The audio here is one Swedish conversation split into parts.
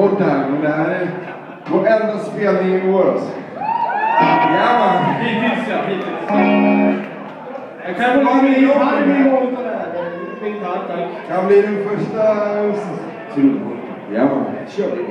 bort det här, men det här är vår enda spelning i år alltså. Ja man. Hittills ja, hittills. Jag kan ha min gitarr i min mål utav det här. Min gitarr, tack. Kan bli den första... Ja man, kör vi.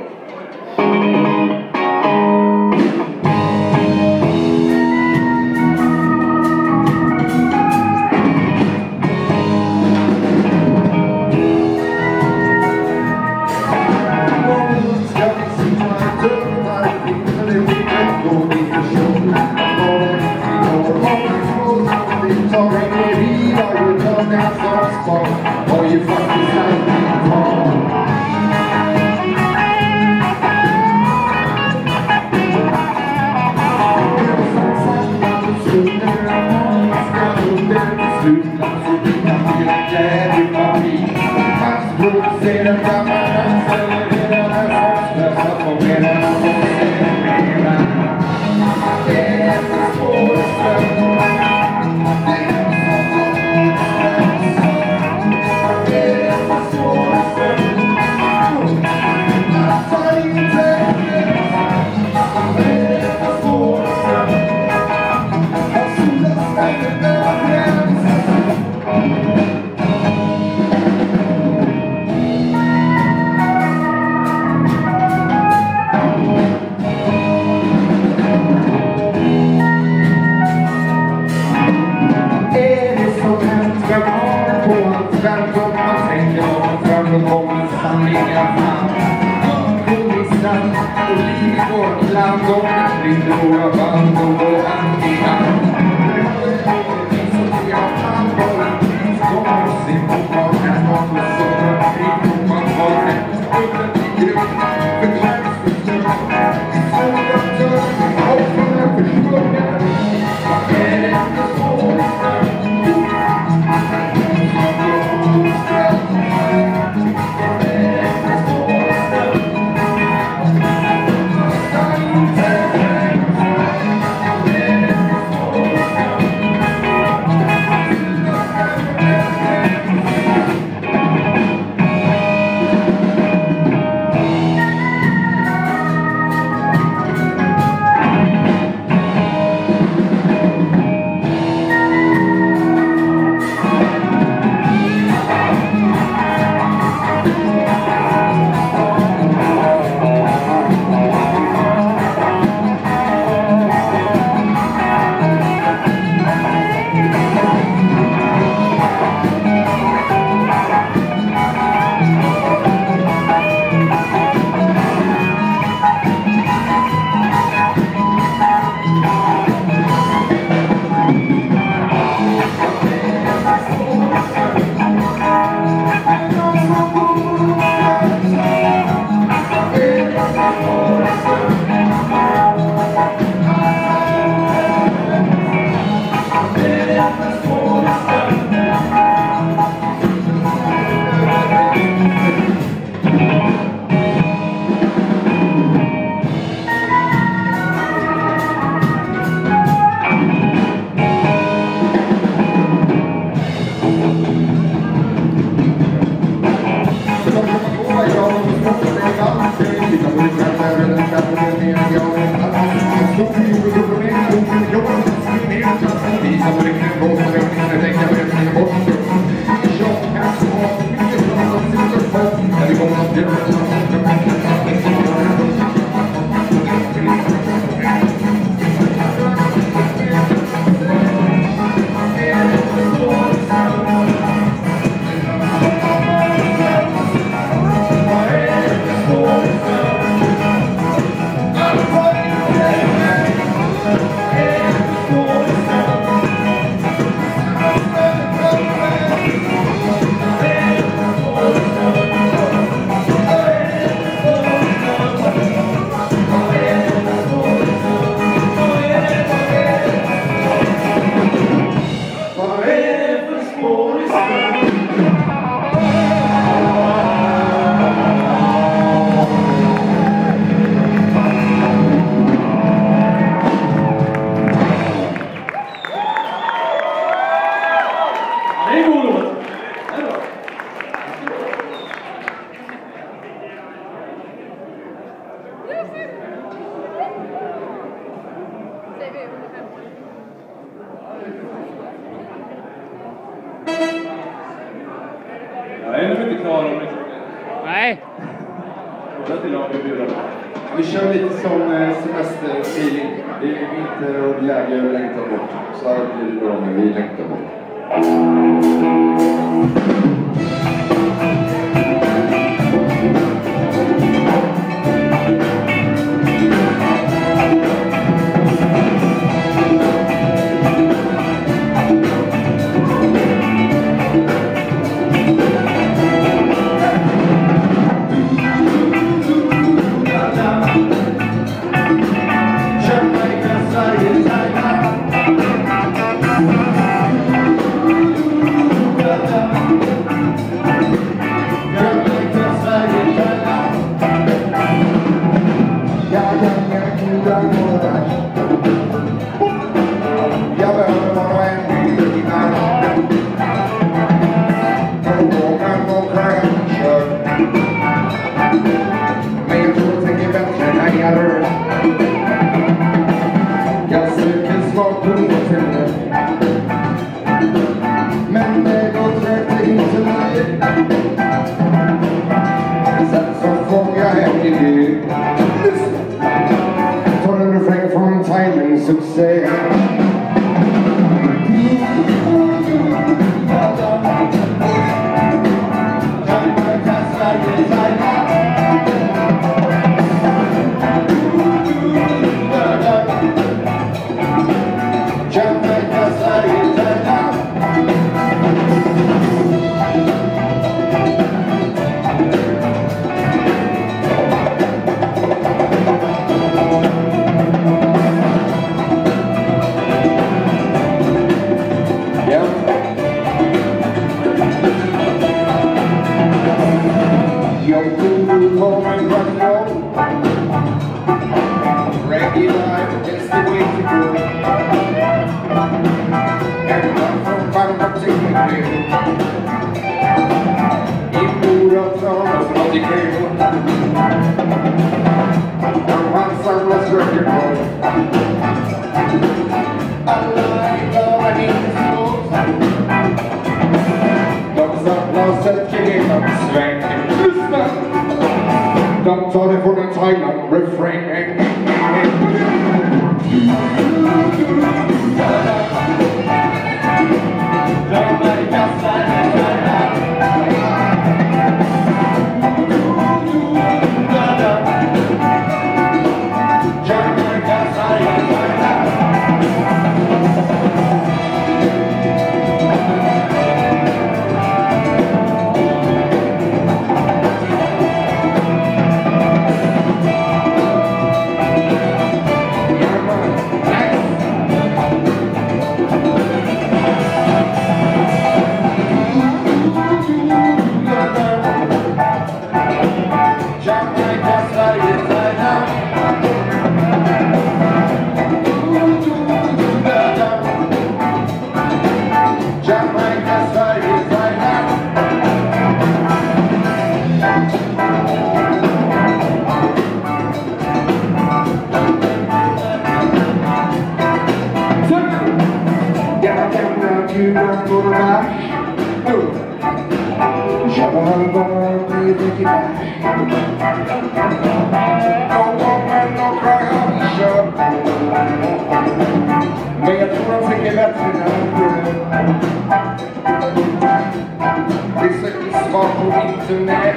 På internet.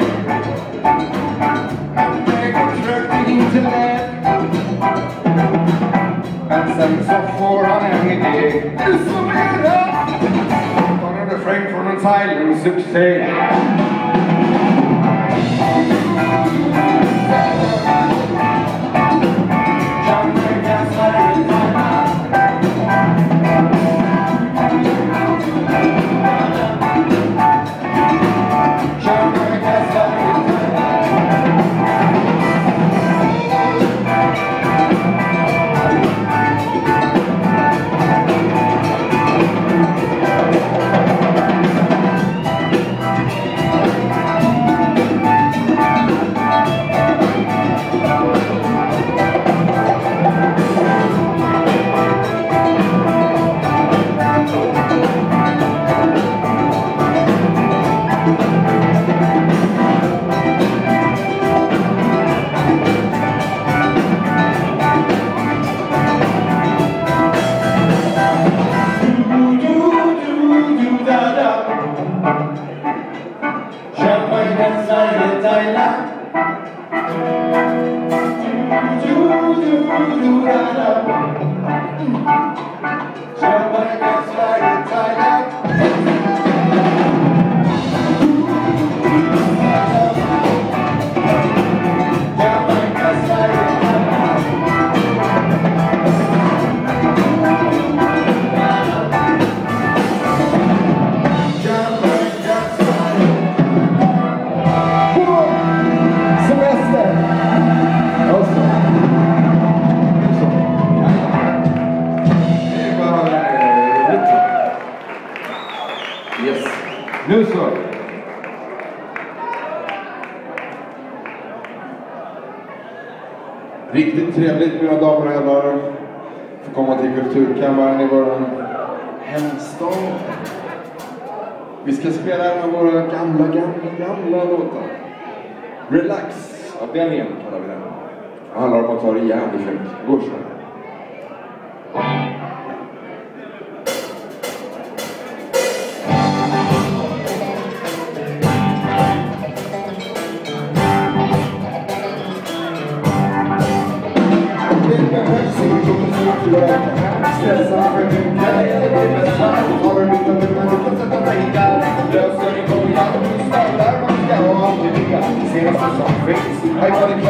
Trögt i internet. Men sen så får han en idé. Isolera! Tar en refräng från en Thailand-succé. Jamaica, Relax av kallar vi den. Det handlar om att ta det jävligt lugnt. Går så. Thank you.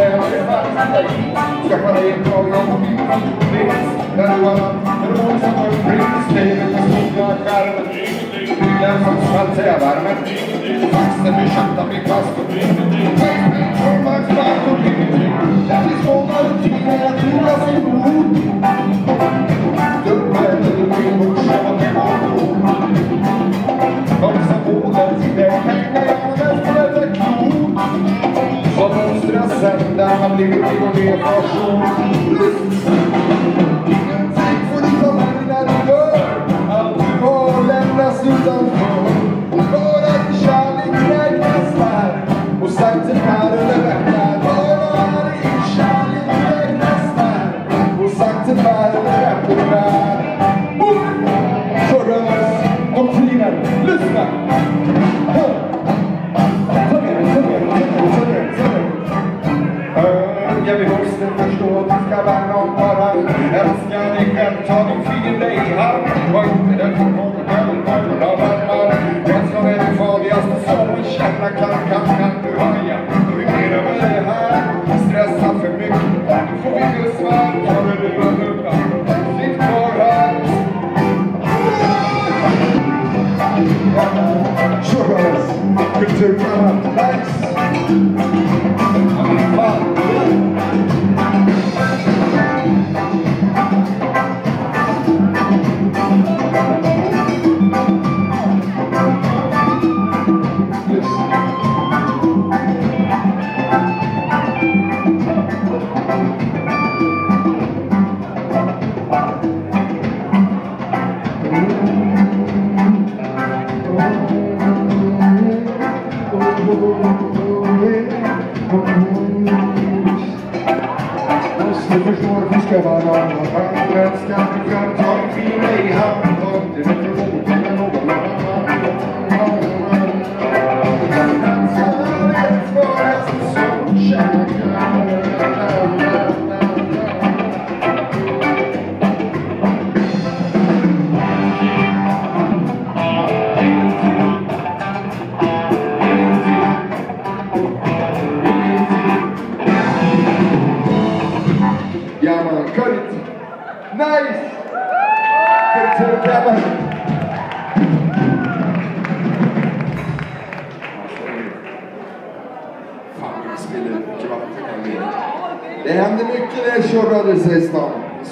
Stay I sen där man blivit till och med person. Ingenting får du ta med när du dör. Allt du har lämnas utanför. För att kärlek räknas där. Och sakten är över veckan. Bara din kärlek räknas där. Och sakten är över veckan. Körrörs doktrinen. Lyssna! I'm talking to you lady, huh? Waiting for that the ground, but I'm not. That's not any for the other, so we shall not come, come, come.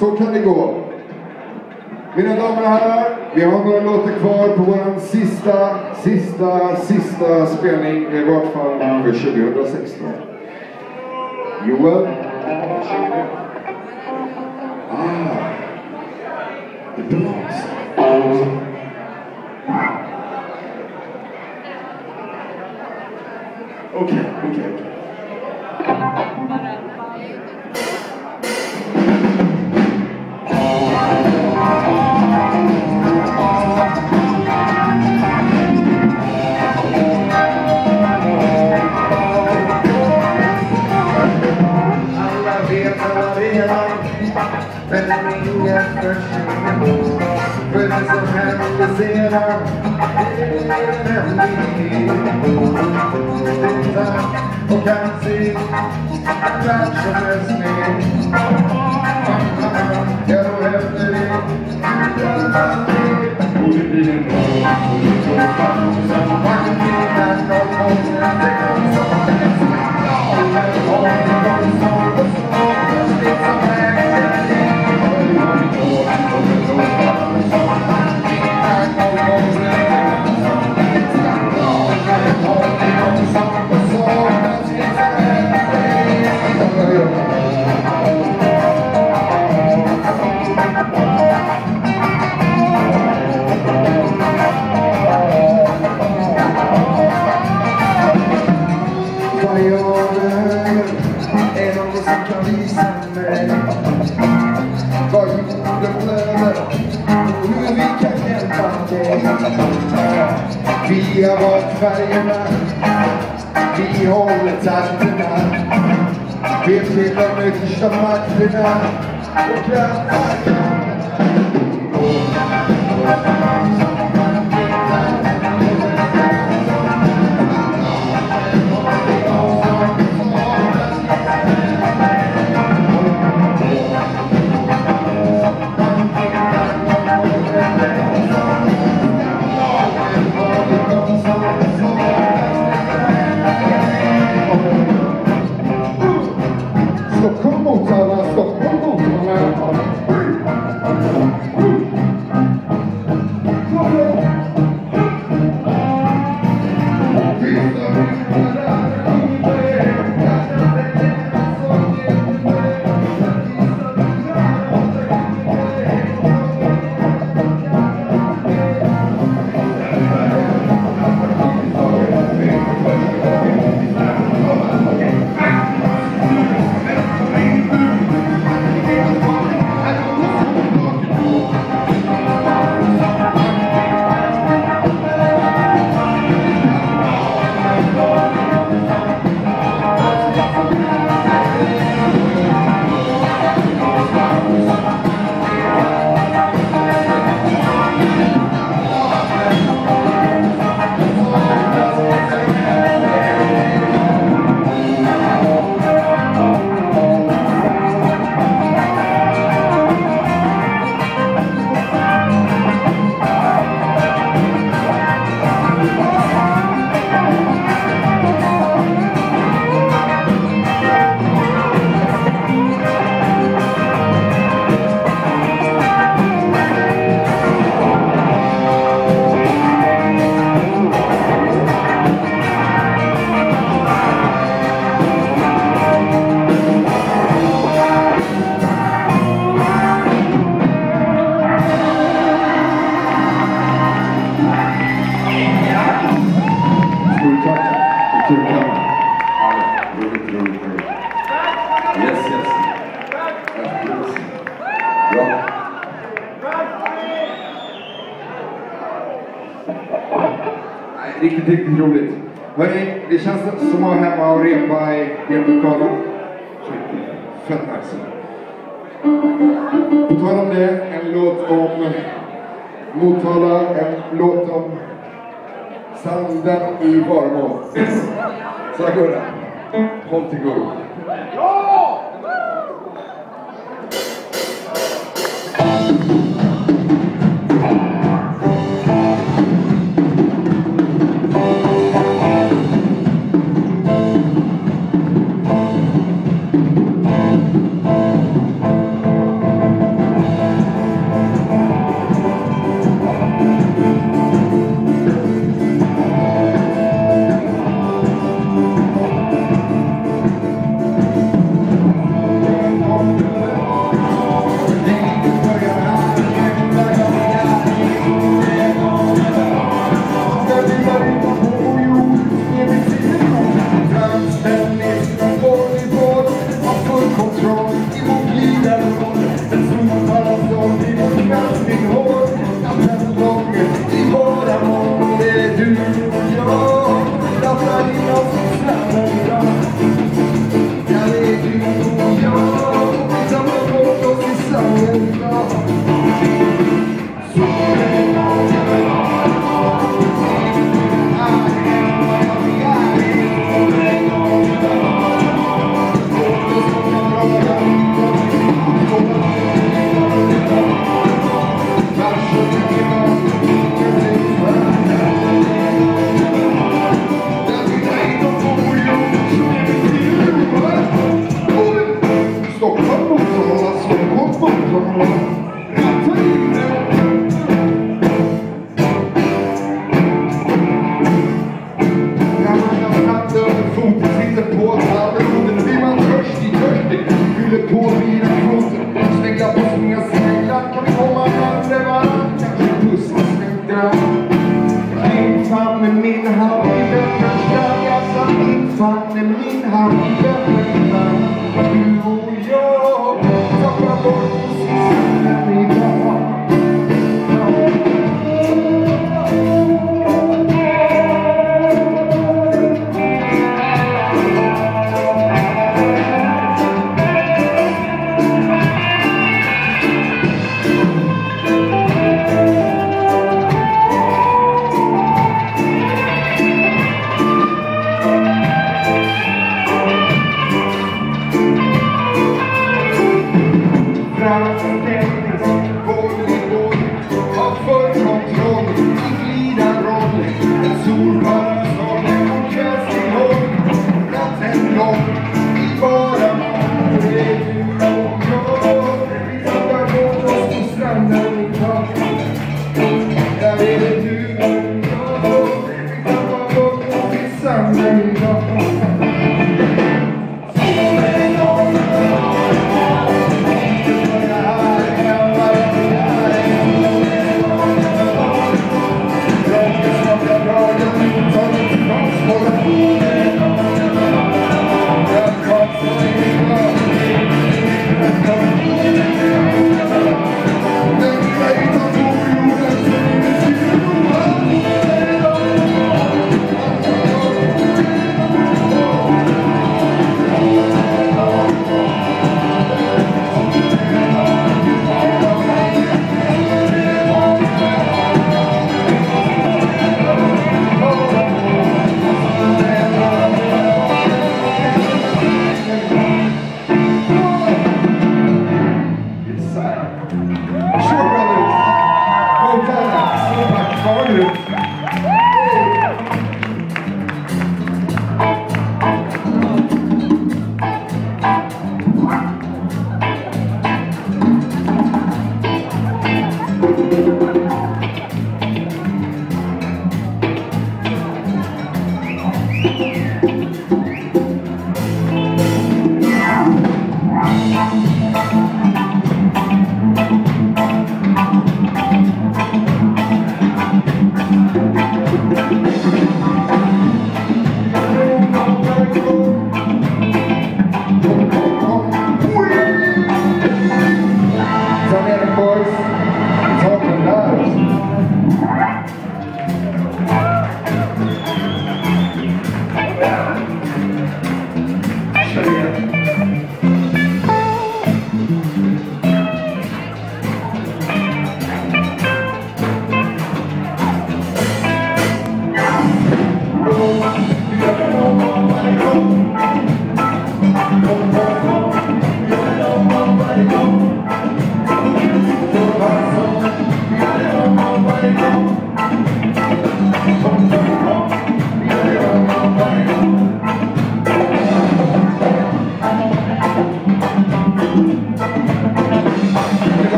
Så kan det gå. Mina damer och herrar, vi har några låtar kvar på vår sista, sista, sista spelning, i vart fall för 2016. Joel? Ah, det blåser. Okej, okej, okej. things that are in. Things I can't see, consciousness me. Get away from me. Get away from me. Wir wollen verirren, die hohe Horizonte nach. Wir sind der möglichste Mann, und wir haben kvar imorgon. Sakura, Montigo.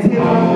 the table